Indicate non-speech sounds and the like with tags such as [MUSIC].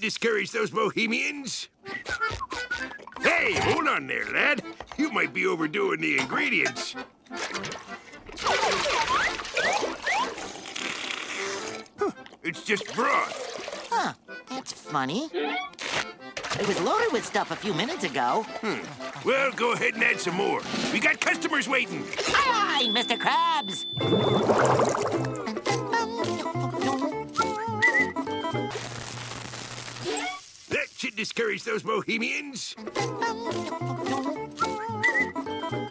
discourage those bohemians. Hey, hold on there, lad. You might be overdoing the ingredients. Huh, It's just broth. Huh, that's funny. It was loaded with stuff a few minutes ago. Hmm. Well, go ahead and add some more. We got customers waiting. Aye, Mr. Krabs. Should discourage those bohemians. [LAUGHS]